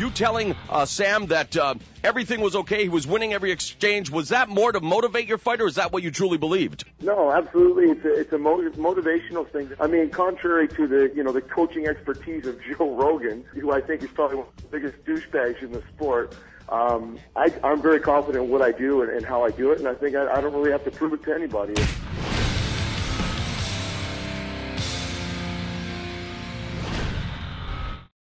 You telling uh, Sam that uh, everything was okay, he was winning every exchange, was that more to motivate your fight, or is that what you truly believed? No, absolutely. It's a, it's a motiv- motivational thing. I mean, contrary to the you know the coaching expertise of Joe Rogan, who I think is probably one of the biggest douchebags in the sport. Um, I, I'm very confident in what I do and, and how I do it, and I think I, I don't really have to prove it to anybody.